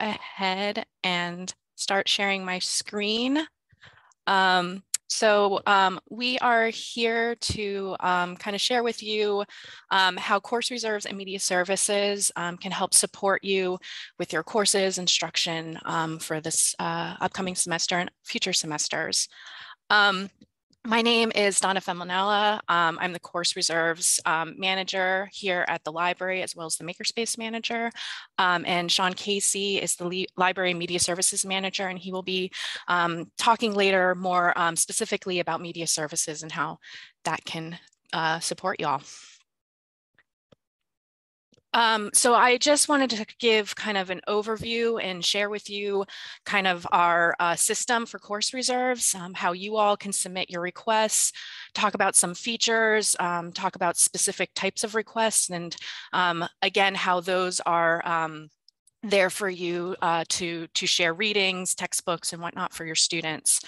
ahead and start sharing my screen. Um, so um, we are here to um, kind of share with you um, how course reserves and media services um, can help support you with your courses instruction um, for this uh, upcoming semester and future semesters. My name is Donna Femenella. Um, I'm the course reserves um, manager here at the library, as well as the makerspace manager. Um, and Sean Casey is the library media services manager, and he will be um, talking later more um, specifically about media services and how that can uh, support y'all. Um, so I just wanted to give kind of an overview and share with you kind of our uh, system for course reserves, um, how you all can submit your requests, talk about some features, um, talk about specific types of requests, and um, again, how those are um, there for you uh, to, to share readings, textbooks, and whatnot for your students.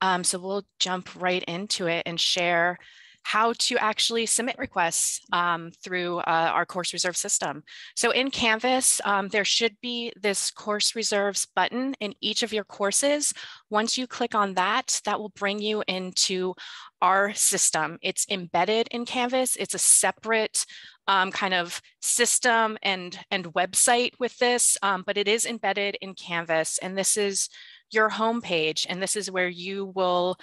Um, so we'll jump right into it and share how to actually submit requests um, through uh, our course reserve system. So in Canvas, um, there should be this course reserves button in each of your courses. Once you click on that, that will bring you into our system. It's embedded in Canvas. It's a separate um, kind of system and, and website with this, um, but it is embedded in Canvas. And this is your homepage. And this is where you will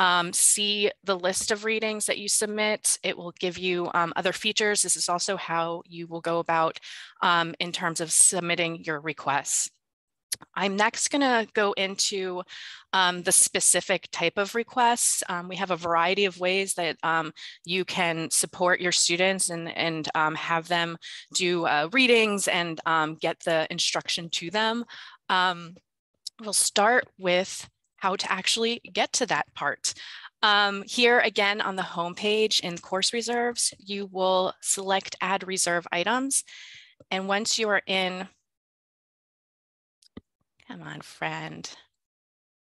um, see the list of readings that you submit. It will give you um, other features. This is also how you will go about um, in terms of submitting your requests. I'm next going to go into um, the specific type of requests. Um, we have a variety of ways that um, you can support your students and, and um, have them do uh, readings and um, get the instruction to them. Um, we'll start with how to actually get to that part. Um, here again on the home page in course reserves, you will select add reserve items. And once you are in, come on friend,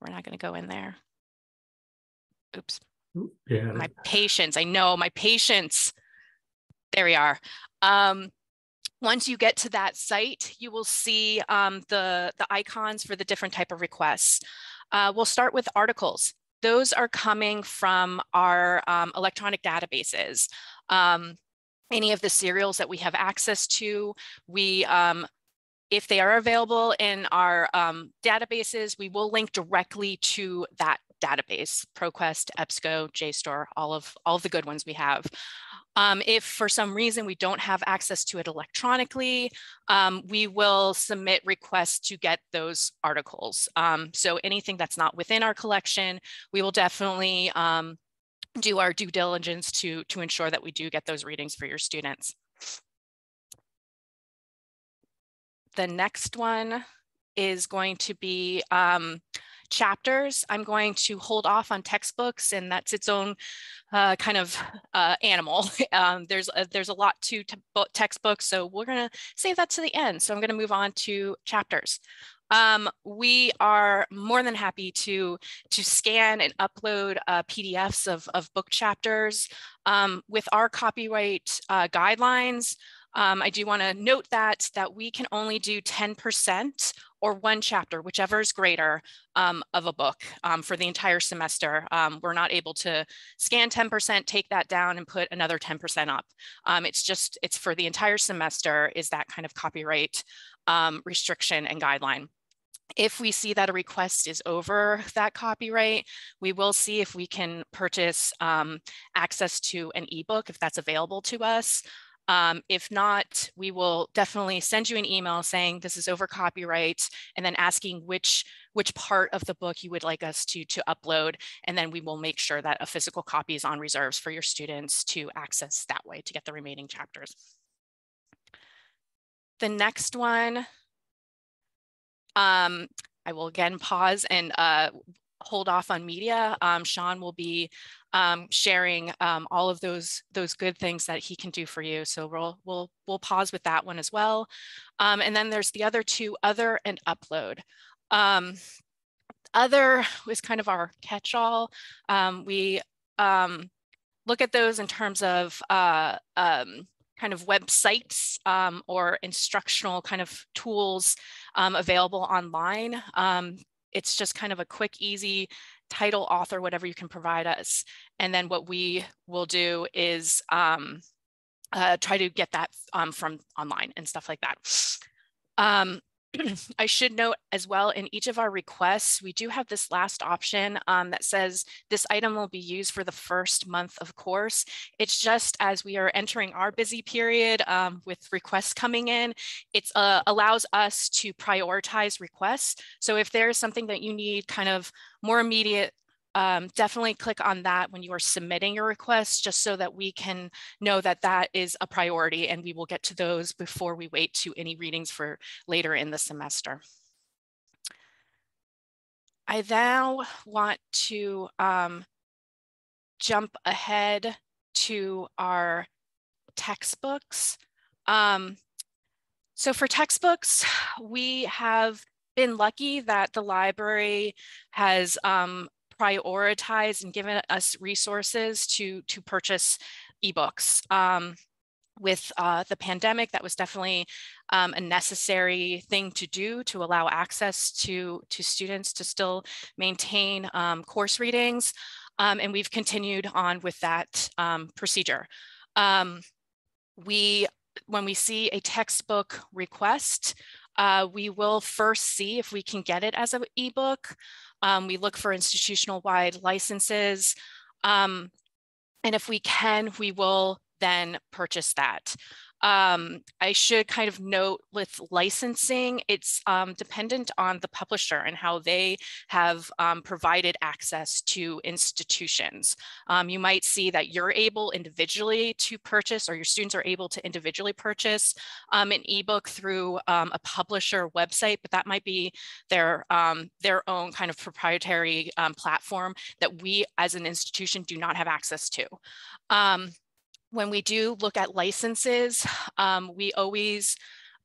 we're not gonna go in there. Oops, yeah. my patience, I know my patience. There we are. Um, once you get to that site, you will see um, the, the icons for the different type of requests. Uh, we'll start with articles. Those are coming from our um, electronic databases. Um, any of the serials that we have access to, we um, if they are available in our um, databases, we will link directly to that database, ProQuest, EBSCO, JSTOR, all of, all of the good ones we have. Um, if for some reason we don't have access to it electronically, um, we will submit requests to get those articles. Um, so anything that's not within our collection, we will definitely um, do our due diligence to, to ensure that we do get those readings for your students. The next one is going to be um, chapters. I'm going to hold off on textbooks and that's its own uh, kind of uh, animal. Um, there's, a, there's a lot to textbooks, so we're gonna save that to the end. So I'm gonna move on to chapters. Um, we are more than happy to, to scan and upload uh, PDFs of, of book chapters. Um, with our copyright uh, guidelines, um, I do want to note that, that we can only do 10% or one chapter, whichever is greater um, of a book um, for the entire semester. Um, we're not able to scan 10%, take that down and put another 10% up. Um, it's just, it's for the entire semester is that kind of copyright um, restriction and guideline. If we see that a request is over that copyright, we will see if we can purchase um, access to an ebook if that's available to us. Um, if not, we will definitely send you an email saying this is over copyright and then asking which which part of the book you would like us to, to upload. And then we will make sure that a physical copy is on reserves for your students to access that way to get the remaining chapters. The next one, um, I will again pause and uh, hold off on media. Um, Sean will be um, sharing um, all of those those good things that he can do for you. So we'll we'll we'll pause with that one as well. Um, and then there's the other two, other and upload. Um, other was kind of our catch-all. Um, we look at those in terms of uh, kind of websites um, or instructional kind of tools um, available online. Um, it's just kind of a quick, easy title, author, whatever you can provide us. And then what we will do is um, uh, try to get that um, from online and stuff like that. Um, I should note as well in each of our requests, we do have this last option um, that says this item will be used for the first month of course. It's just as we are entering our busy period um, with requests coming in, it uh, allows us to prioritize requests. So if there's something that you need kind of more immediate um, definitely click on that when you are submitting your request, just so that we can know that that is a priority and we will get to those before we wait to any readings for later in the semester. I now want to um, jump ahead to our textbooks. Um, so for textbooks, we have been lucky that the library has um, prioritized and given us resources to, to purchase ebooks. Um, with uh, the pandemic, that was definitely um, a necessary thing to do to allow access to, to students to still maintain um, course readings. Um, and we've continued on with that um, procedure. Um, we, when we see a textbook request, uh, we will first see if we can get it as an ebook. Um, we look for institutional wide licenses. Um, and if we can, we will then purchase that. Um, I should kind of note with licensing, it's um, dependent on the publisher and how they have um, provided access to institutions. Um, you might see that you're able individually to purchase or your students are able to individually purchase um, an ebook through um, a publisher website, but that might be their, their own kind of proprietary platform that we as an institution do not have access to. When we do look at licenses, um, we always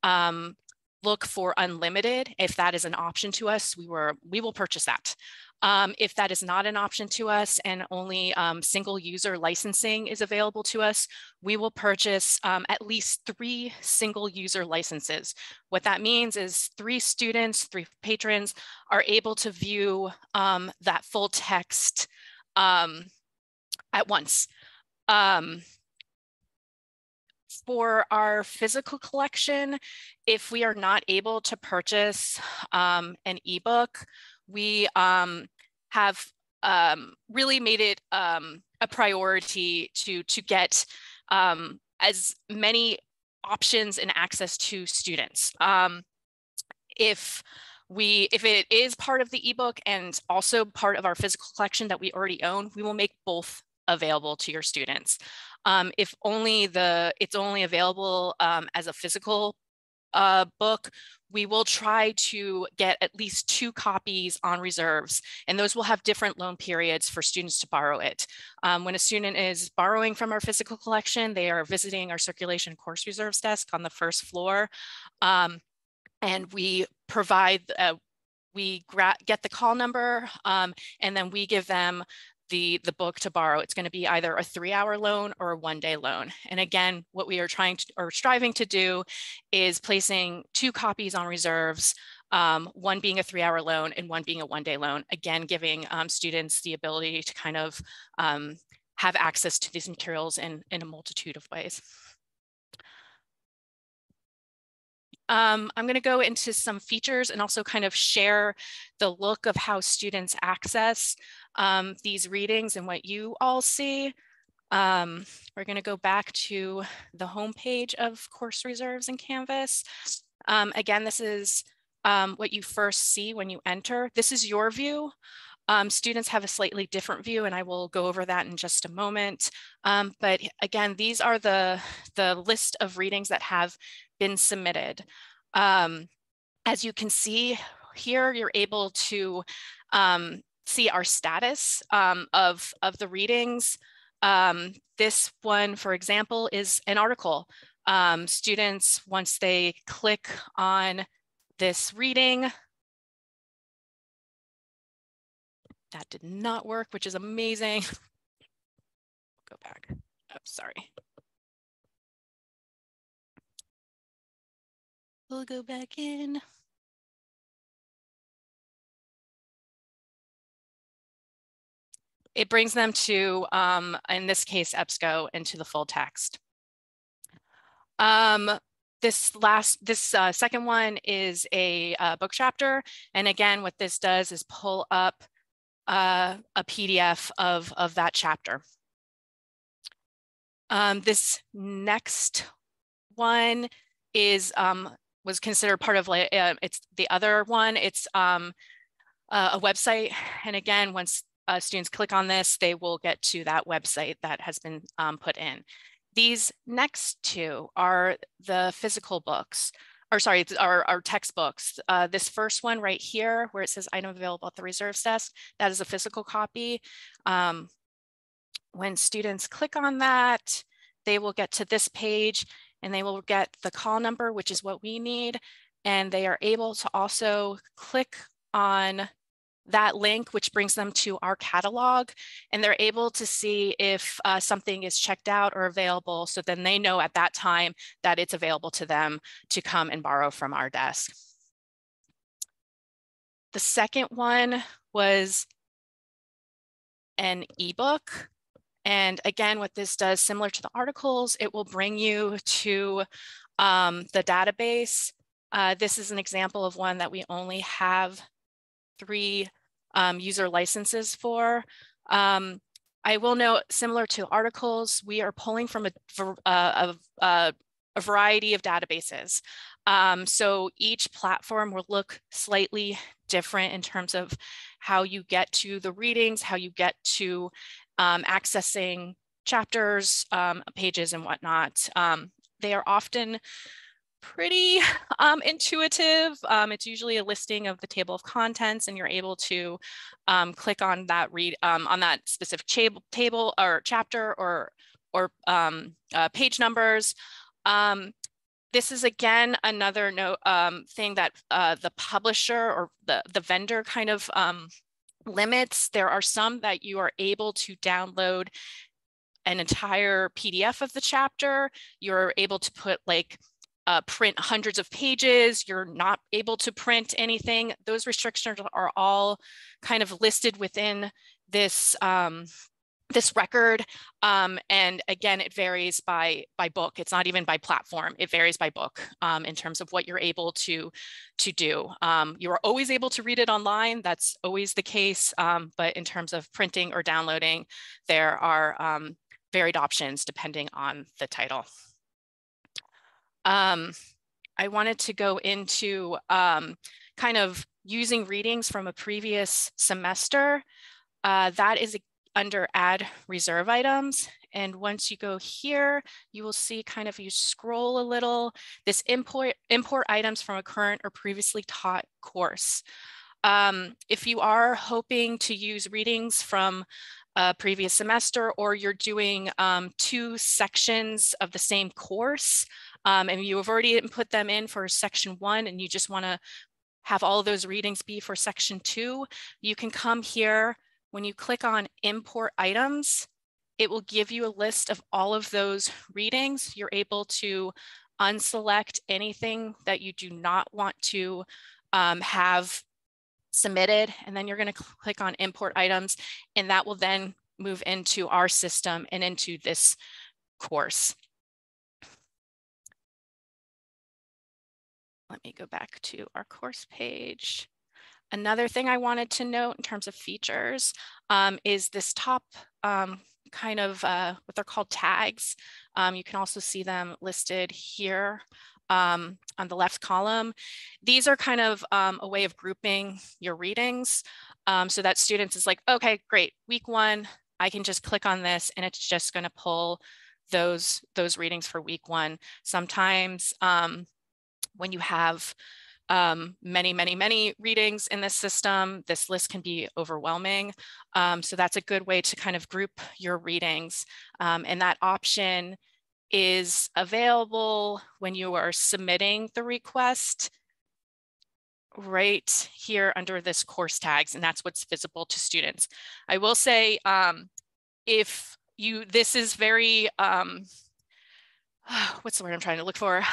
um, look for unlimited. If that is an option to us, we were we will purchase that. Um, if that is not an option to us and only um, single user licensing is available to us, we will purchase um, at least three single user licenses. What that means is three students, three patrons are able to view um, that full text at once. For our physical collection, if we are not able to purchase um, an ebook, we um, have um, really made it um, a priority to, to get um, as many options and access to students. If we if it is part of the ebook and also part of our physical collection that we already own, we will make both available to your students. Um, if only the it's only available um, as a physical uh, book, we will try to get at least two copies on reserves, and those will have different loan periods for students to borrow it. Um, when a student is borrowing from our physical collection, they are visiting our circulation course reserves desk on the first floor, um, and we provide, uh, we get the call number, um, and then we give them the, the book to borrow. It's going to be either a three hour loan or a one day loan. And again, what we are trying to or striving to do is placing two copies on reserves, um, one being a three hour loan and one being a one day loan. Again, giving um, students the ability to kind of um, have access to these materials in, in a multitude of ways. Um, I'm going to go into some features and also kind of share the look of how students access um, these readings and what you all see. Um, we're going to go back to the homepage of course reserves in Canvas. Um, again, this is um, what you first see when you enter. This is your view. Um, students have a slightly different view and I will go over that in just a moment. Um, but again, these are the, the list of readings that have been submitted. Um, as you can see here, you're able to um, see our status um, of, of the readings. Um, this one, for example, is an article. Um, students, once they click on this reading, that did not work, which is amazing. Go back. Oh, sorry. We'll go back in. It brings them to, um, in this case, EBSCO, into the full text. Um, this last, this uh, second one is a uh, book chapter. And again, what this does is pull up uh, a PDF of, of that chapter. Um, this next one is um, was considered part of like uh, it's the other one. It's um, uh, a website, and again, once uh, students click on this, they will get to that website that has been um, put in. These next two are the physical books, or sorry, our, our textbooks. Uh, this first one right here, where it says item available at the reserves desk, that is a physical copy. Um, when students click on that, they will get to this page and they will get the call number, which is what we need. And they are able to also click on that link, which brings them to our catalog, and they're able to see if uh, something is checked out or available. So then they know at that time that it's available to them to come and borrow from our desk. The second one was an ebook. And again, what this does, similar to the articles, it will bring you to um, the database. Uh, this is an example of one that we only have three um, user licenses for. Um, I will note, similar to articles, we are pulling from a, uh, a, a, a variety of databases. Um, so each platform will look slightly different in terms of how you get to the readings, how you get to um, accessing chapters, um, pages, and whatnot. Um, they are often pretty um, intuitive. Um, it's usually a listing of the table of contents and you're able to um, click on that read um, on that specific table or chapter or, or um, uh, page numbers. Um, this is again another note thing that uh, the publisher or the, the vendor kind of limits. There are some that you are able to download an entire PDF of the chapter. You're able to put like uh, print hundreds of pages, you're not able to print anything. Those restrictions are all kind of listed within this um, this record. Um, and again, it varies by by book. It's not even by platform. It varies by book um, in terms of what you're able to to do. Um, you are always able to read it online. That's always the case. Um, but in terms of printing or downloading, there are um, varied options depending on the title. Um, I wanted to go into kind of using readings from a previous semester. Uh, that is under add reserve items. And once you go here, you will see kind of you scroll a little, this import, import items from a current or previously taught course. Um, if you are hoping to use readings from a previous semester or you're doing um, two sections of the same course, um, and you have already put them in for section one and you just wanna have all those readings be for section two, you can come here. When you click on import items, it will give you a list of all of those readings. You're able to unselect anything that you do not want to um, have submitted, and then you're gonna click on import items, and that will then move into our system and into this course. Let me go back to our course page. Another thing I wanted to note in terms of features um, is this top um, kind of uh, what they're called tags. Um, you can also see them listed here um, on the left column. These are kind of um, a way of grouping your readings um, so that students is like, okay, great, week one, I can just click on this and it's just gonna pull those, those readings for week one. Sometimes um, when you have um, many, many, many readings in this system, this list can be overwhelming. Um, so that's a good way to kind of group your readings. Um, and that option is available when you are submitting the request right here under this course tags, and that's what's visible to students. I will say um, if you, this is very, um, what's the word I'm trying to look for?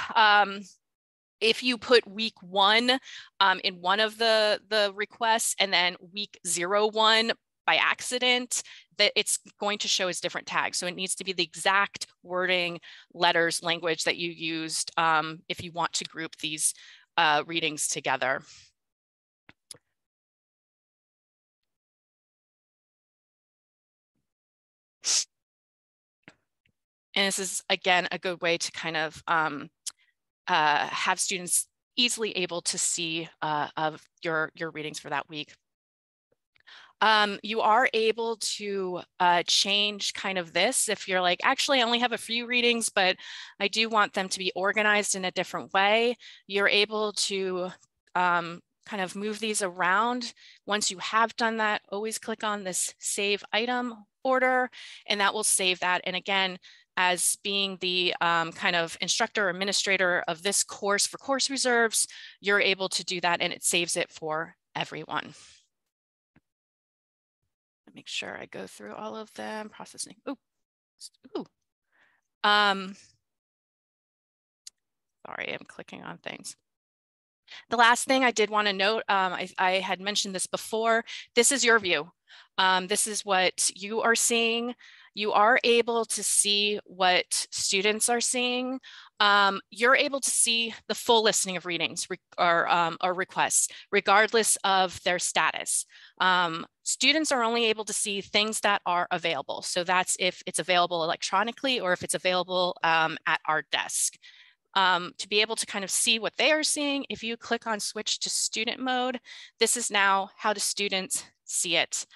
If you put week one um, in one of the, the requests and then week zero one by accident, that it's going to show as different tags. So it needs to be the exact wording, letters, language that you used um, if you want to group these uh, readings together. And this is, again, a good way to kind of um, uh, have students easily able to see uh, of your, your readings for that week. Um, you are able to uh, change kind of this if you're like, actually, I only have a few readings, but I do want them to be organized in a different way. You're able to um, kind of move these around. Once you have done that, always click on this save item order, and that will save that. And again, as being the um, kind of instructor or administrator of this course for course reserves, you're able to do that and it saves it for everyone. Let me make sure I go through all of them, processing. Ooh, ooh. Um, sorry, I'm clicking on things. The last thing I did want to note, um, I, I, had mentioned this before, this is your view. Um, this is what you are seeing you are able to see what students are seeing. Um, you're able to see the full listing of readings or, um, or requests, regardless of their status. Um, students are only able to see things that are available. So that's if it's available electronically or if it's available um, at our desk. Um, to be able to kind of see what they are seeing, if you click on switch to student mode, this is now how do students see it.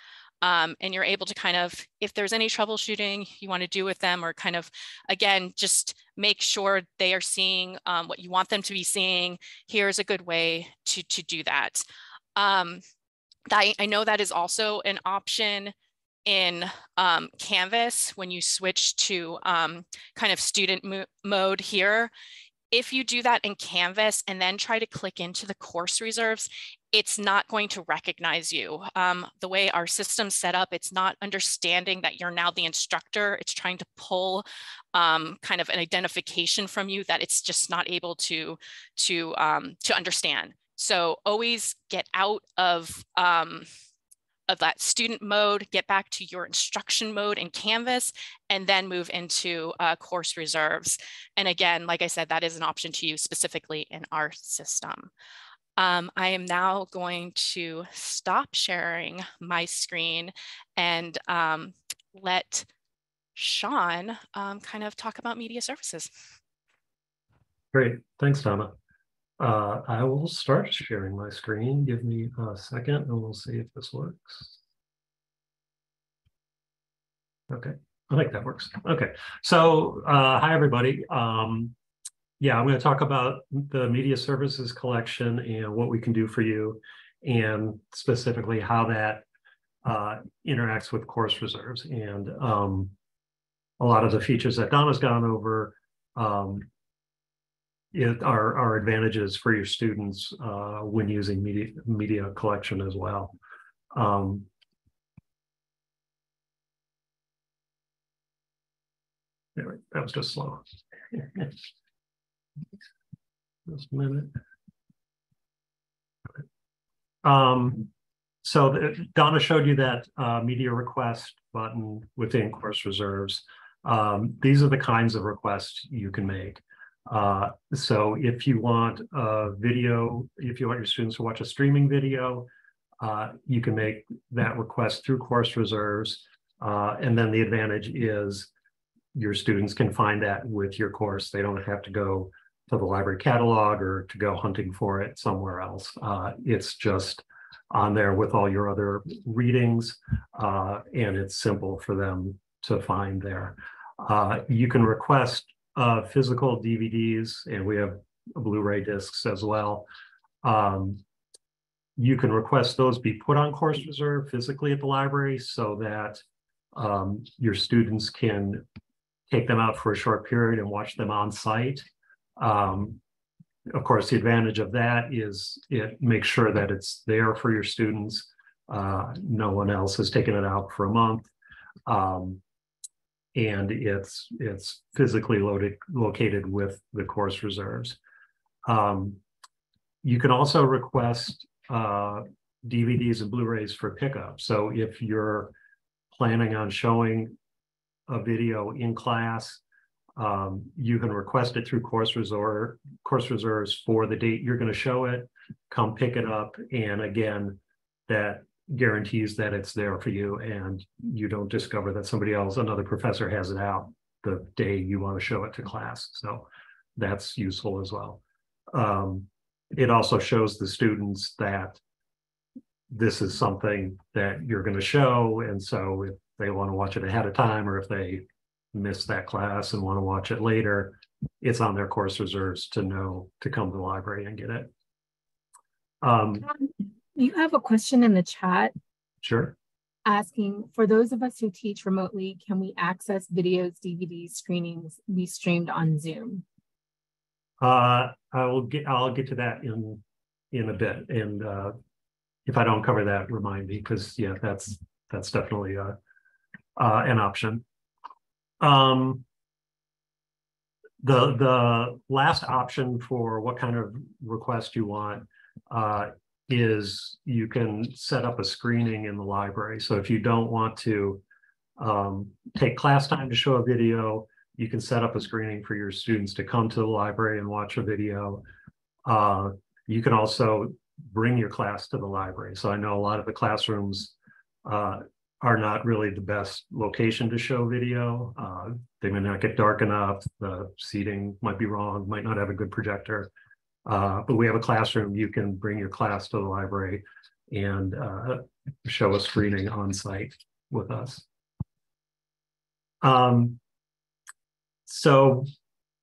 Um, and you're able to kind of, if there's any troubleshooting you want to do with them or kind of, again, just make sure they are seeing um, what you want them to be seeing. Here's a good way to, to do that. Um, I, I know that is also an option in um, Canvas when you switch to um, kind of student mo mode here. If you do that in Canvas and then try to click into the course reserves, it's not going to recognize you. Um, the way our system's set up, it's not understanding that you're now the instructor. It's trying to pull um, kind of an identification from you that it's just not able to, to, um, to understand. So always get out of, um, of that student mode, get back to your instruction mode in Canvas, and then move into uh, course reserves. And again, like I said, that is an option to use specifically in our system. Um, I am now going to stop sharing my screen and um, let Sean um, kind of talk about media services. Great, thanks, Donna. Uh, I will start sharing my screen. Give me a second and we'll see if this works. Okay, I think that works. Okay, so uh, hi everybody. Um, yeah, I'm going to talk about the media services collection and what we can do for you, and specifically how that uh, interacts with course reserves. And um, a lot of the features that Donna's gone over um, it, are, are advantages for your students uh, when using media, media collection as well. Um, anyway, that was just slow. Just a minute. Um, so the, Donna showed you that uh, media request button within course reserves. Um, these are the kinds of requests you can make. Uh, so if you want a video, if you want your students to watch a streaming video, uh, you can make that request through course reserves. Uh, and then the advantage is your students can find that with your course. They don't have to go to the library catalog or to go hunting for it somewhere else. Uh, it's just on there with all your other readings, uh, and it's simple for them to find there. Uh, you can request uh, physical DVDs, and we have Blu-ray discs as well. Um, you can request those be put on course reserve physically at the library so that um, your students can take them out for a short period and watch them on site um, of course, the advantage of that is it makes sure that it's there for your students. Uh, no one else has taken it out for a month. Um, and it's it's physically loaded located with the course reserves. Um, you can also request uh, DVDs and Blu-rays for pickup. So if you're planning on showing a video in class, um, you can request it through course resort, course reserves for the date you're going to show it. Come pick it up, and again, that guarantees that it's there for you, and you don't discover that somebody else, another professor, has it out the day you want to show it to class. So that's useful as well. Um, it also shows the students that this is something that you're going to show, and so if they want to watch it ahead of time, or if they miss that class and want to watch it later, it's on their course reserves to know to come to the library and get it. Um, You have a question in the chat sure. asking, for those of us who teach remotely, can we access videos, DVDs, screenings be streamed on Zoom? Uh, I will get, I'll get to that in, in a bit. And, uh, if I don't cover that, remind me, because yeah, that's, that's definitely, uh, uh, an option. Um, the, the last option for what kind of request you want, uh, is you can set up a screening in the library. So if you don't want to, um, take class time to show a video, you can set up a screening for your students to come to the library and watch a video. Uh, you can also bring your class to the library. So I know a lot of the classrooms uh, are not really the best location to show video. Uh, they may not get dark enough. The seating might be wrong, might not have a good projector. Uh, but we have a classroom. You can bring your class to the library and uh, show a screening on site with us. Um, so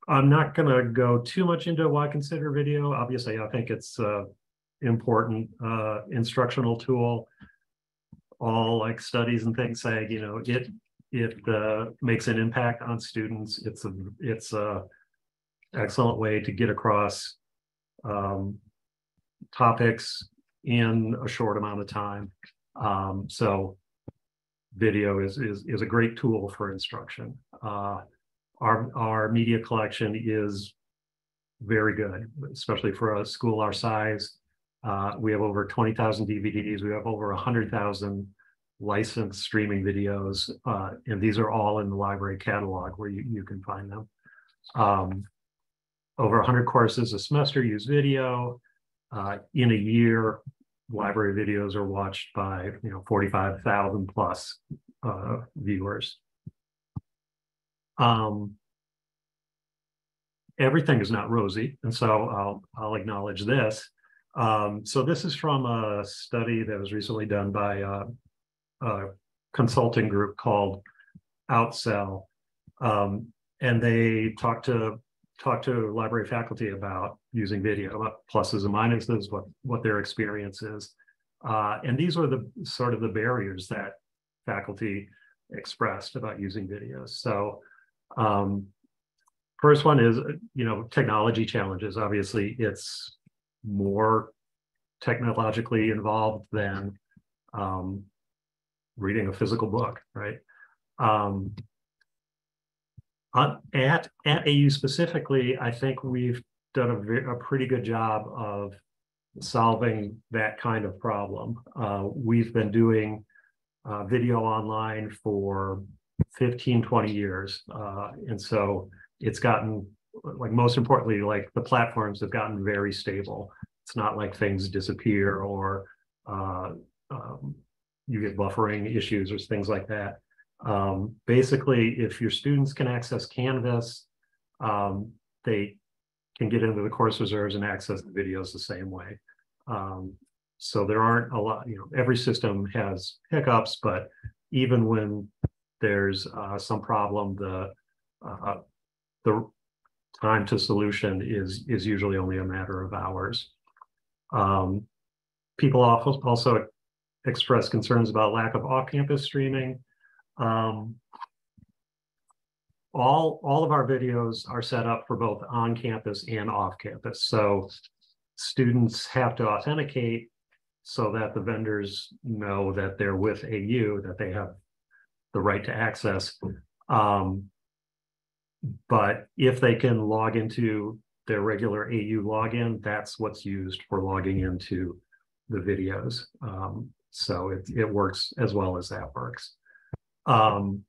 I'm not going to go too much into why consider video. Obviously, I think it's an important uh, instructional tool. All like studies and things say, you know, it it uh, makes an impact on students. It's a it's a excellent way to get across um, topics in a short amount of time. Um, so video is, is, is a great tool for instruction. Uh, our, our media collection is very good, especially for a school our size. Uh, we have over 20,000 DVDs. We have over 100,000 licensed streaming videos. Uh, and these are all in the library catalog where you, you can find them. Um, over 100 courses a semester use video. Uh, in a year, library videos are watched by you know 45,000 plus uh, viewers. Um, everything is not rosy, and so I'll I'll acknowledge this. Um, so this is from a study that was recently done by a, a consulting group called Outsell, um, and they talked to talk to library faculty about using video, about pluses and minuses, what what their experience is. Uh, and these are the sort of the barriers that faculty expressed about using videos. So um, first one is, you know, technology challenges. Obviously, it's more technologically involved than um, reading a physical book, right? Um, uh, at, at AU specifically, I think we've done a, a pretty good job of solving that kind of problem. Uh, we've been doing uh, video online for 15, 20 years. Uh, and so it's gotten, like most importantly, like the platforms have gotten very stable. It's not like things disappear or uh, um, you get buffering issues or things like that. Um, basically, if your students can access Canvas, um, they can get into the course reserves and access the videos the same way. Um, so there aren't a lot, you know, every system has hiccups, but even when there's uh, some problem, the uh, the time to solution is is usually only a matter of hours. Um, people also also express concerns about lack of off-campus streaming. Um, all, all of our videos are set up for both on campus and off campus. So students have to authenticate so that the vendors know that they're with AU, that they have the right to access. Um, but if they can log into their regular AU login, that's what's used for logging into the videos. Um, so it, it works as well as that works. Um,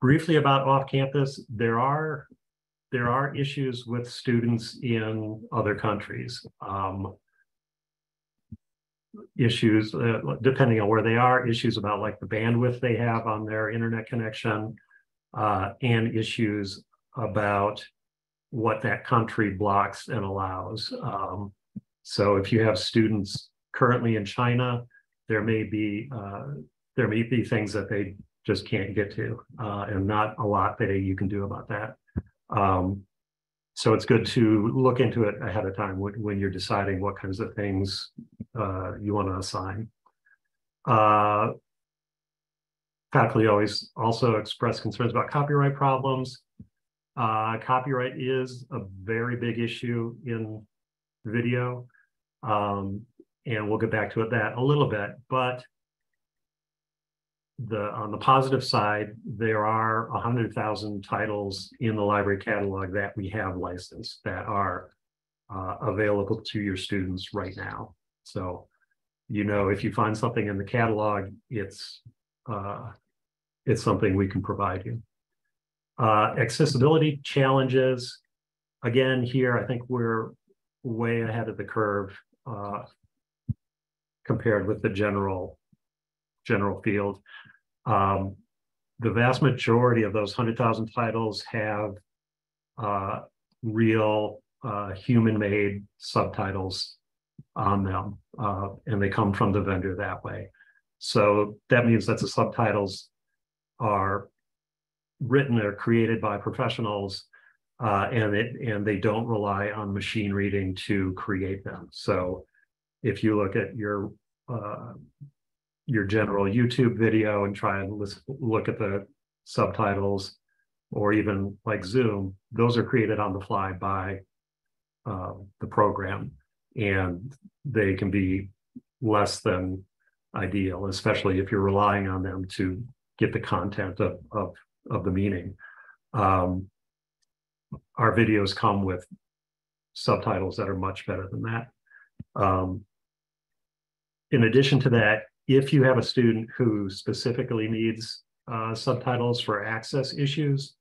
briefly about off campus, there are there are issues with students in other countries. Um, issues, uh, depending on where they are, issues about like the bandwidth they have on their internet connection, uh, and issues about what that country blocks and allows. Um, so if you have students currently in China, there may be uh, there may be things that they just can't get to, uh, and not a lot that you can do about that. Um, so it's good to look into it ahead of time when, when you're deciding what kinds of things uh, you want to assign. Uh, faculty always also express concerns about copyright problems. Uh, copyright is a very big issue in video. Um, and we'll get back to it that a little bit, but the on the positive side, there are hundred thousand titles in the library catalog that we have licensed that are uh, available to your students right now. So, you know, if you find something in the catalog, it's uh, it's something we can provide you. Uh, accessibility challenges. Again, here I think we're way ahead of the curve uh, compared with the general general field. Um, the vast majority of those 100,000 titles have uh, real uh, human-made subtitles on them, uh, and they come from the vendor that way. So that means that the subtitles are written or created by professionals, uh, and it and they don't rely on machine reading to create them. So if you look at your uh, your general YouTube video and try and look at the subtitles or even like Zoom, those are created on the fly by uh, the program and they can be less than ideal, especially if you're relying on them to get the content of, of, of the meaning. Um, our videos come with subtitles that are much better than that. Um, in addition to that, if you have a student who specifically needs uh, subtitles for access issues,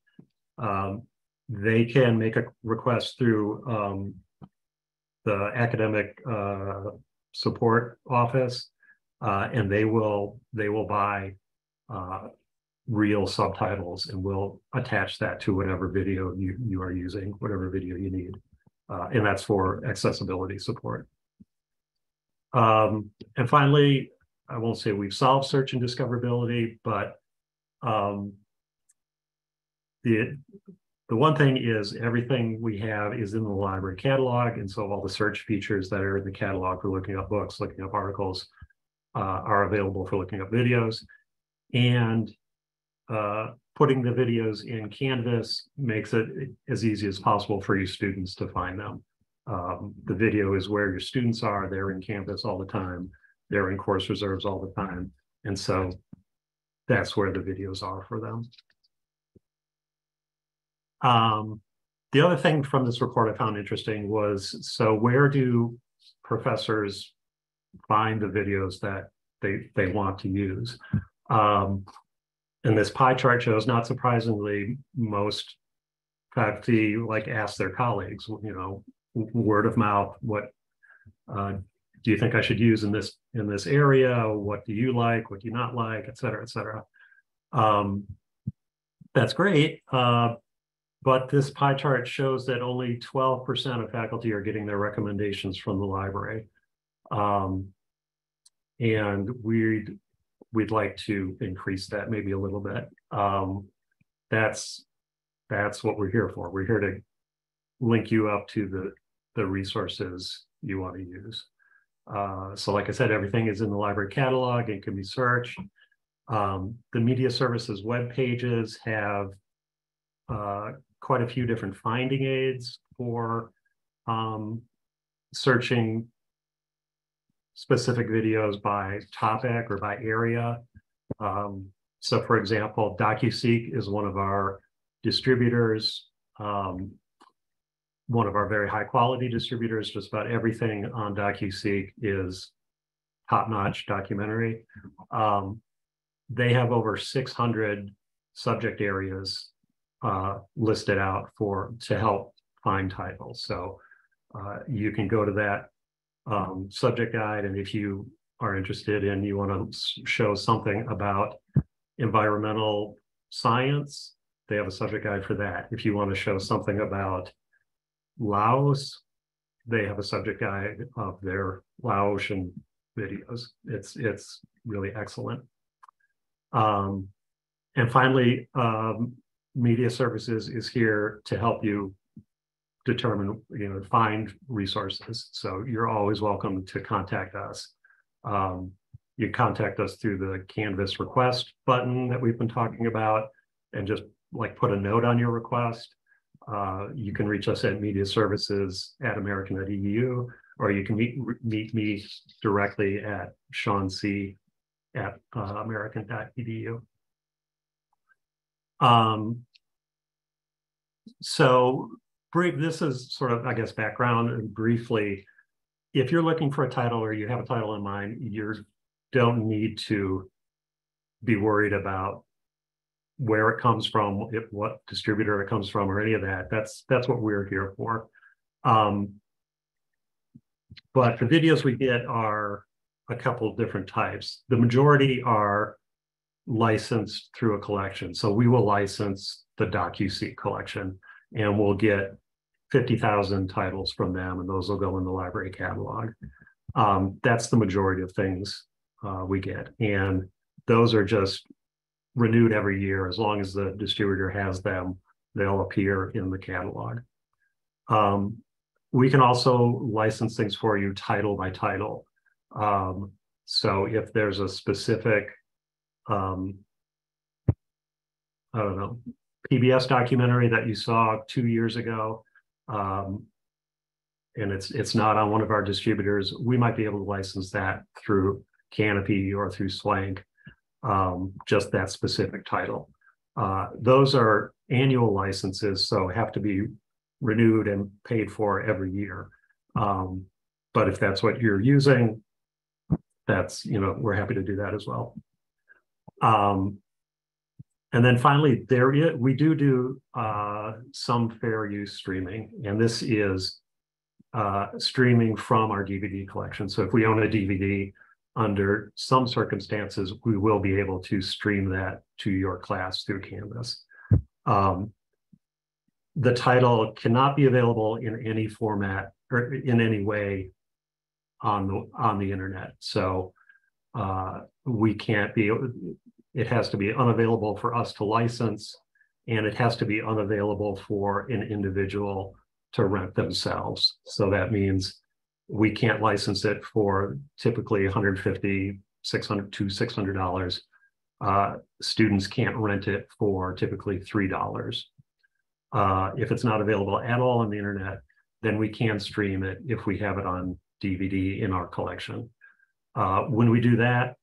um, they can make a request through um, the academic uh, support office, uh, and they will they will buy uh, real subtitles and will attach that to whatever video you you are using, whatever video you need, uh, and that's for accessibility support. Um, and finally, I won't say we've solved search and discoverability, but um, the the one thing is everything we have is in the library catalog, and so all the search features that are in the catalog for looking up books, looking up articles, uh, are available for looking up videos, and uh, putting the videos in Canvas makes it as easy as possible for you students to find them. Um, the video is where your students are; they're in Canvas all the time they're in course reserves all the time. And so that's where the videos are for them. Um, the other thing from this report I found interesting was, so where do professors find the videos that they, they want to use? Um, and this pie chart shows, not surprisingly, most faculty like ask their colleagues, you know, word of mouth, what uh, do you think I should use in this in this area? What do you like? What do you not like? Et cetera, et cetera. Um, that's great. Uh, but this pie chart shows that only 12% of faculty are getting their recommendations from the library. Um, and we'd we'd like to increase that maybe a little bit. Um, that's that's what we're here for. We're here to link you up to the the resources you want to use. Uh, so like I said, everything is in the library catalog and can be searched. Um, the media services web pages have uh, quite a few different finding aids for um, searching specific videos by topic or by area. Um, so for example, DocuSeek is one of our distributors. Um, one of our very high quality distributors. Just about everything on DocuSeek is top-notch documentary. Um, they have over six hundred subject areas uh, listed out for to help find titles. So uh, you can go to that um, subject guide, and if you are interested in you want to show something about environmental science, they have a subject guide for that. If you want to show something about Laos, they have a subject guide of their Laotian videos. It's it's really excellent. Um, and finally, um, media services is here to help you determine, you know, find resources. So you're always welcome to contact us. Um, you contact us through the Canvas request button that we've been talking about and just like put a note on your request. Uh, you can reach us at media services at american.edu, or you can meet, meet me directly at Sean C at uh, american.edu. Um, so brief, this is sort of, I guess, background and briefly. If you're looking for a title or you have a title in mind, you don't need to be worried about where it comes from, if, what distributor it comes from, or any of that. That's that's what we're here for. Um, but the videos we get are a couple of different types. The majority are licensed through a collection. So we will license the DocuSeek collection and we'll get 50,000 titles from them and those will go in the library catalog. Um, that's the majority of things uh, we get. And those are just renewed every year. As long as the distributor has them, they'll appear in the catalog. Um, we can also license things for you title by title. Um, so if there's a specific, um, I don't know, PBS documentary that you saw two years ago, um, and it's it's not on one of our distributors, we might be able to license that through Kanopy or through Swank, um, just that specific title. Uh, those are annual licenses, so have to be renewed and paid for every year. Um, but if that's what you're using, that's, you know, we're happy to do that as well. Um, and then finally, there is, we do do uh, some fair use streaming, and this is uh, streaming from our DVD collection. So if we own a DVD, under some circumstances, we will be able to stream that to your class through Canvas. Um, the title cannot be available in any format or in any way on the on the internet. So uh, we can't be. It has to be unavailable for us to license, and it has to be unavailable for an individual to rent themselves. So that means we can't license it for typically 150 600 to 600 dollars. Uh, students can't rent it for typically three dollars. Uh, if it's not available at all on the internet then we can stream it if we have it on dvd in our collection. Uh, when we do that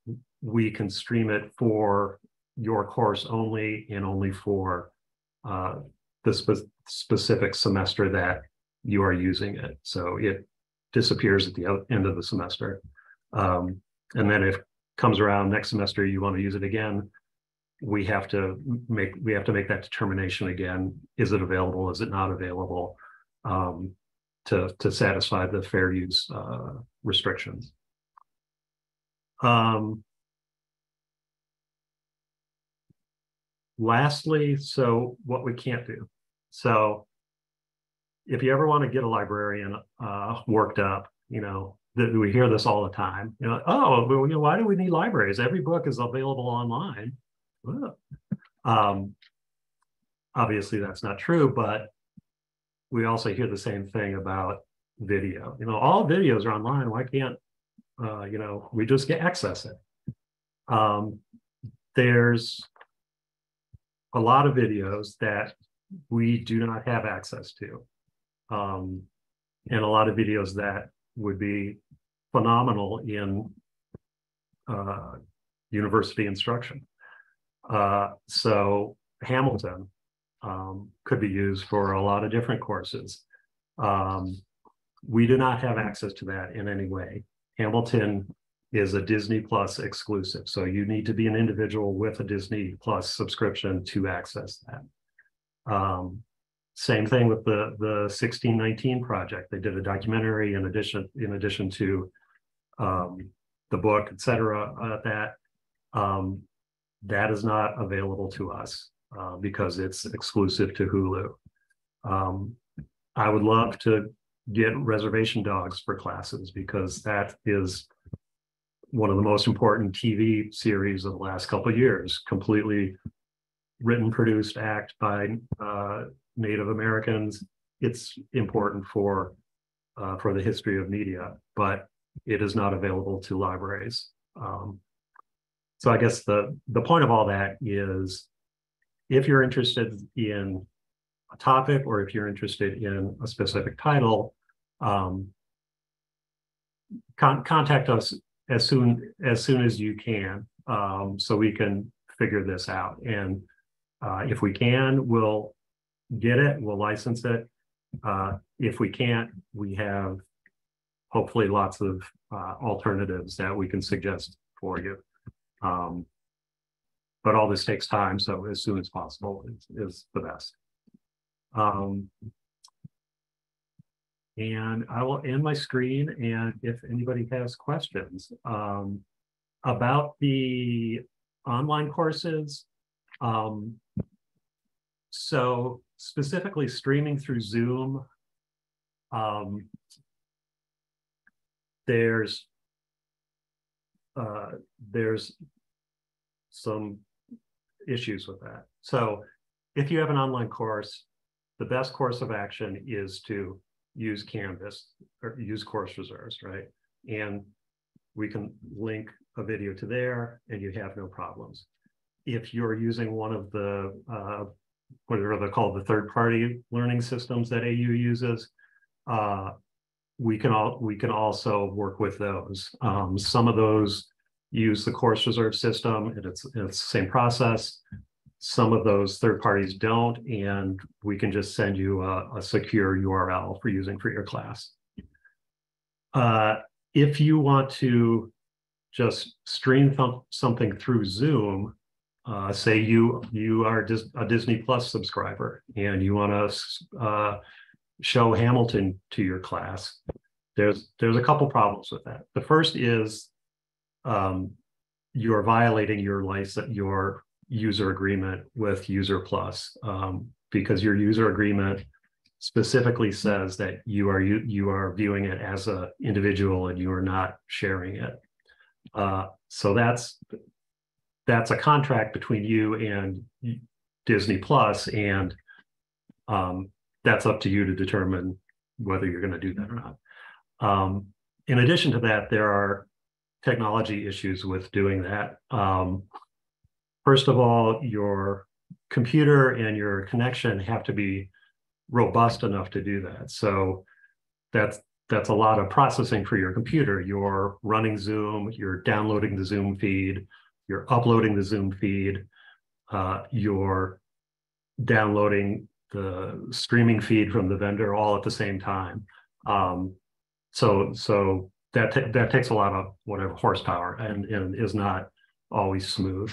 we can stream it for your course only and only for uh, the spe- specific semester that you are using it. So it disappears at the end of the semester. Um, and then if comes around next semester, you want to use it again, we have to make we have to make that determination again. Is it available? Is it not available? Um, to to satisfy the fair use uh, restrictions. Um, lastly, so what we can't do. So if you ever want to get a librarian uh, worked up, you know, that we hear this all the time. You know, oh, well, you know, why do we need libraries? Every book is available online. Um, obviously, that's not true, but we also hear the same thing about video. You know, all videos are online. Why can't uh, you know we just get access it? Um, there's a lot of videos that we do not have access to um, and a lot of videos that would be phenomenal in uh, university instruction. Uh, so Hamilton um, could be used for a lot of different courses. Um, we do not have access to that in any way. Hamilton is a Disney Plus exclusive, so you need to be an individual with a Disney Plus subscription to access that. Um, same thing with the the 1619 project. They did a documentary in addition in addition to um, the book, etc. Uh, that um, that is not available to us uh, because it's exclusive to Hulu. Um, I would love to get reservation dogs for classes because that is one of the most important TV series of the last couple years, completely written, produced, act by uh, Native Americans. It's important for uh, for the history of media, but it is not available to libraries. Um, so I guess the the point of all that is, if you're interested in a topic or if you're interested in a specific title, um, con contact us as soon as soon as you can, um, so we can figure this out. And uh, if we can, we'll get it, we'll license it. Uh, if we can't, we have hopefully lots of uh, alternatives that we can suggest for you. Um, but all this takes time, so as soon as possible is, is the best. Um, and I will end my screen and if anybody has questions um, about the online courses. Um, so specifically streaming through Zoom, um, there's uh, there's some issues with that. So if you have an online course, the best course of action is to use Canvas or use course reserves, right? And we can link a video to there and you have no problems. If you're using one of the, uh, what are they called, the third party learning systems that AU uses, uh, we can all we can also work with those. Um, some of those use the course reserve system and it's, it's the same process. Some of those third parties don't, and we can just send you a, a secure URL for using for your class. Uh, if you want to just stream something through Zoom, uh, say you you are a Disney Plus subscriber and you want to uh, show Hamilton to your class, there's there's a couple problems with that. The first is um, you're violating your license your user agreement with User Plus um, because your user agreement specifically says that you are you, you are viewing it as an individual and you are not sharing it. Uh, so that's that's a contract between you and Disney Plus, and um, that's up to you to determine whether you're going to do that or not. Um, in addition to that, there are technology issues with doing that. Um, first of all, your computer and your connection have to be robust enough to do that. So that's that's a lot of processing for your computer. You're running Zoom, you're downloading the Zoom feed, you're uploading the Zoom feed, uh, you're downloading the streaming feed from the vendor all at the same time. Um, so so that that takes a lot of whatever horsepower and, and is not always smooth.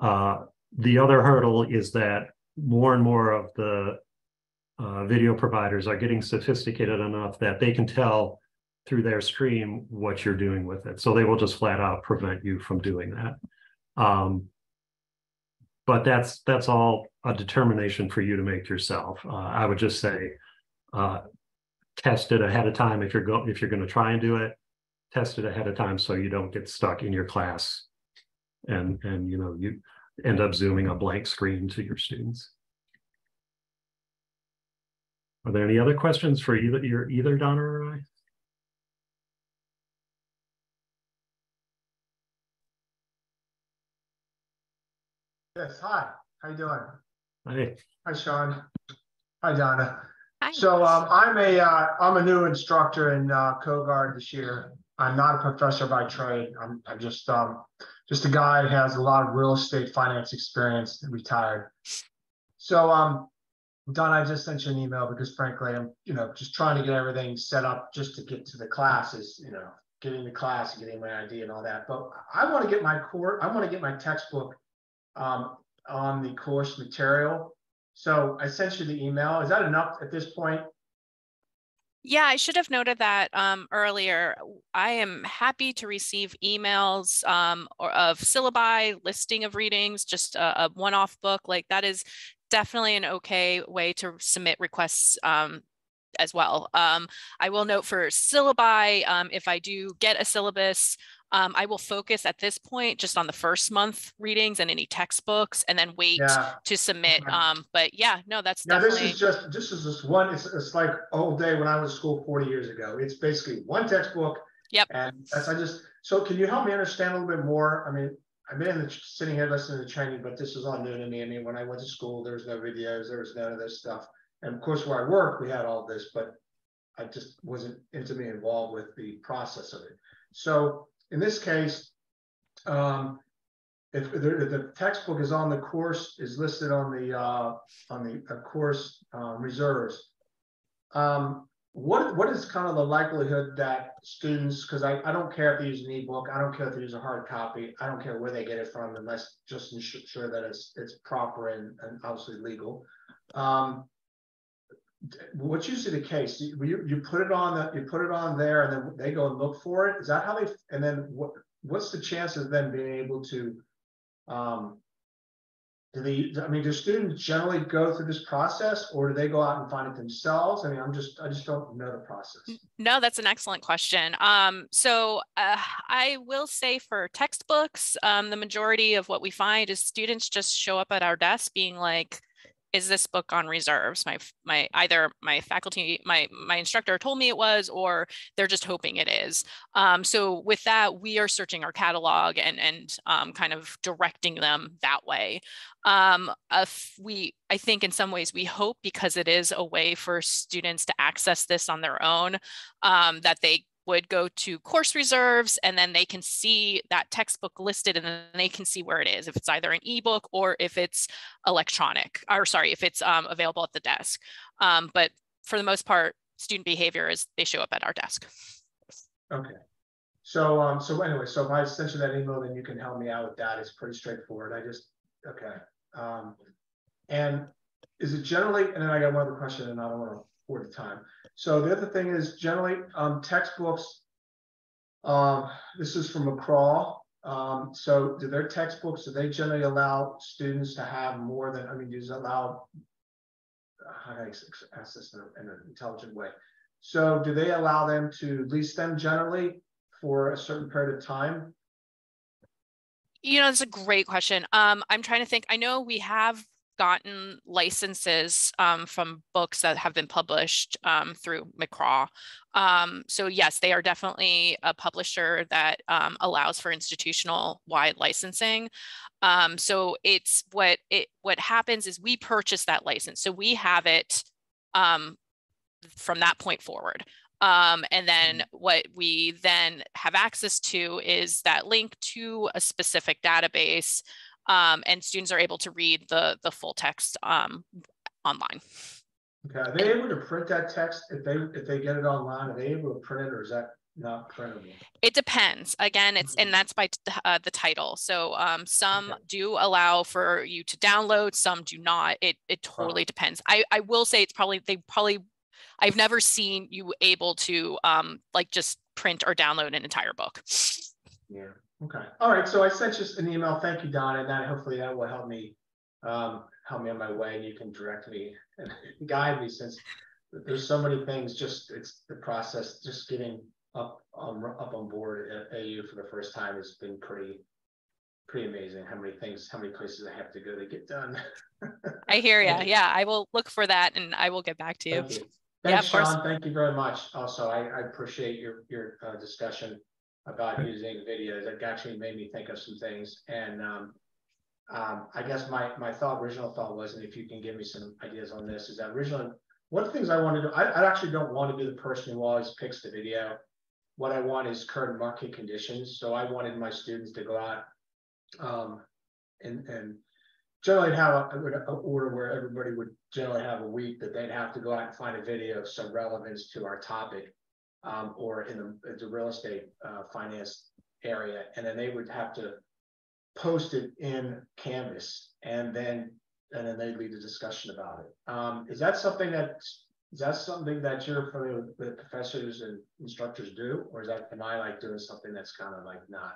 Uh, the other hurdle is that more and more of the uh, video providers are getting sophisticated enough that they can tell through their stream what you're doing with it. So they will just flat out prevent you from doing that. Um, but that's that's all a determination for you to make yourself. Uh, I would just say uh, test it ahead of time if you're going if you're going to try and do it. Test it ahead of time so you don't get stuck in your class, and and you know you end up zooming a blank screen to your students. Are there any other questions for either either Donna or I? Yes, hi. How you doing? Hi. Hi, Sean. Hi, Donna. Hi. So um, I'm a uh, I'm a new instructor in uh, Kogod this year. I'm not a professor by trade. I'm, I'm just um, just a guy who has a lot of real estate finance experience and retired. So um, Don, I just sent you an email because frankly, I'm, you know, just trying to get everything set up just to get to the classes, you know, getting the class and getting my ID and all that. But I want to get my core, I want to get my textbook um, on the course material. So I sent you the email. Is that enough at this point? Yeah, I should have noted that um, earlier. I am happy to receive emails um, or of syllabi, listing of readings, just a, a one-off book. Like that is definitely an okay way to submit requests um, as well. Um, I will note for syllabi, um, if I do get a syllabus, um, I will focus at this point just on the first month readings and any textbooks and then wait Yeah. to submit. Um, but yeah, no, that's Now, this definitely, is just, this is just one, it's, it's like old day when I was in school forty years ago. It's basically one textbook. Yep. And that's, I just, so can you help me understand a little bit more? I mean, I've been in the, sitting here listening to training, but this is all new to me. I mean, when I went to school, there was no videos, there was none of this stuff. And of course, where I work, we had all this, but I just wasn't intimately involved with the process of it. So in this case, um, if the, the textbook is on the course, is listed on the, uh, on the uh, course uh, reserves, um, what, what is kind of the likelihood that students, because I, I don't care if they use an ebook, I don't care if they use a hard copy, I don't care where they get it from unless just ensure that it's, it's proper and, and obviously legal. Um, what's usually the case? You, you, put it on the, you put it on there and then they go and look for it. Is that how they, and then what, what's the chance of them being able to, um, do they, I mean, do students generally go through this process or do they go out and find it themselves? I mean, I'm just, I just don't know the process. no, that's an excellent question. Um, so uh, I will say for textbooks, um, the majority of what we find is students just show up at our desk being like, is this book on reserves? My my either my faculty, my my instructor told me it was, or they're just hoping it is. Um, so with that, we are searching our catalog and and um, kind of directing them that way. Um, we, I think in some ways we hope because it is a way for students to access this on their own, um, that they would go to course reserves and then they can see that textbook listed and then they can see where it is if it's either an ebook or if it's electronic or sorry if it's um, available at the desk um, but for the most part student behavior is they show up at our desk Okay. So, um, so anyway, so if I send you that email, then you can help me out with that. It's pretty straightforward. I just, okay. Um, and is it generally, and then I got one other question and I don't want to hoard the time. So the other thing is generally, um, textbooks, um, this is from McGraw. Um, so do their textbooks, do they generally allow students to have more than, I mean, does allow, how do I ask this in, a, in an intelligent way? So do they allow them to lease them generally for a certain period of time? you know, that's a great question. Um, I'm trying to think. I know we have gotten licenses um, from books that have been published um, through McGraw. Um, so yes, they are definitely a publisher that um, allows for institutional wide licensing. Um, so it's what it what happens is we purchase that license, so we have it um, from that point forward. Um, and then what we then have access to is that link to a specific database um, and students are able to read the, the full text um, online. Okay, are they able to print that text if they if they get it online? Are they able to print it, or is that not printable? It depends. Again, it's and that's by uh, the title. So um, some Okay. do allow for you to download, some do not. It it totally depends. I I will say it's probably they probably I've never seen you able to um, like just print or download an entire book. Yeah. Okay. All right. So I sent you an email. Thank you, Don, and that hopefully that will help me um, help me on my way, and you can direct me and guide me since there's so many things. Just it's the process. Just getting up on up on board at AU for the first time has been pretty pretty amazing. How many things, how many places I have to go to get done. I hear you. Yeah, I will look for that and I will get back to you. Thank you. Yeah, Thanks, course. Sean. Thank you very much. Also, I, I appreciate your, your uh, discussion about using videos. It actually made me think of some things. And um, um, I guess my, my thought, original thought was, and if you can give me some ideas on this, is that originally, one of the things I want to do, I, I actually don't want to be the person who always picks the video. What I want is current market conditions. So I wanted my students to go out um, and, and generally have a, order where everybody would generally have a week that they'd have to go out and find a video of some relevance to our topic. Um, or in the, the real estate, uh, finance area, and then they would have to post it in Canvas and then, and then they'd lead a discussion about it. Um, is that something that, is that something that you're familiar with, with professors and instructors do? Or is that, am I like doing something that's kind of like not?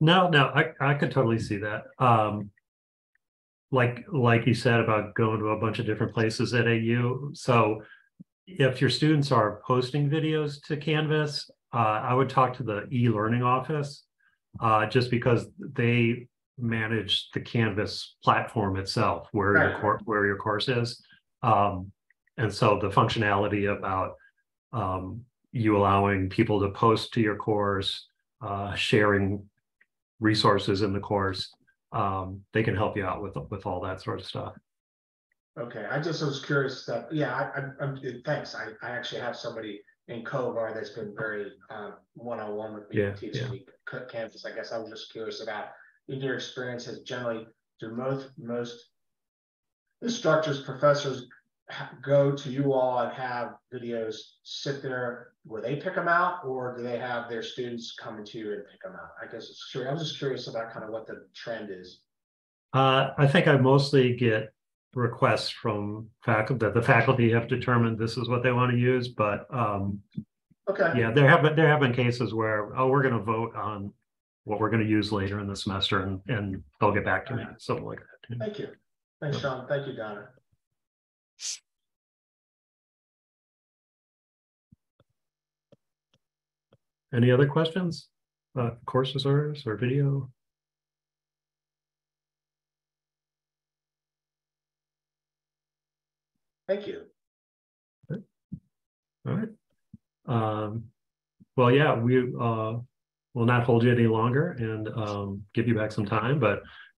No, no, I, I could totally see that. Um, like, like you said about going to a bunch of different places at AU. So if your students are posting videos to Canvas, uh, I would talk to the e-learning office. Uh, just because they manage the Canvas platform itself, where your Right. course, where your course is. Um, and so the functionality about um, you allowing people to post to your course, uh, sharing resources in the course, um, they can help you out with with all that sort of stuff. Okay, I just was curious that, yeah, I, I'm, I'm, thanks. I, I actually have somebody in Kogod that's been very, um, one-on-one with me, Yeah, teaching yeah. me Canvas. I guess I was just curious about in your experiences, generally, do most, most instructors, professors go to you all and have videos sit there where they pick them out, or do they have their students coming to you and pick them out? I guess it's true. I'm just curious about kind of what the trend is. Uh, I think I mostly get requests from faculty that the faculty have determined this is what they want to use, but um, Okay. yeah, there have been there have been cases where oh, we're going to vote on what we're going to use later in the semester, and and they'll get back to me, something like that. Thank you. Thanks, Sean. Thank you, Donna. Any other questions? Uh, course reserves or video? Thank you. All right. Um, well, yeah, we uh will not hold you any longer and um give you back some time, but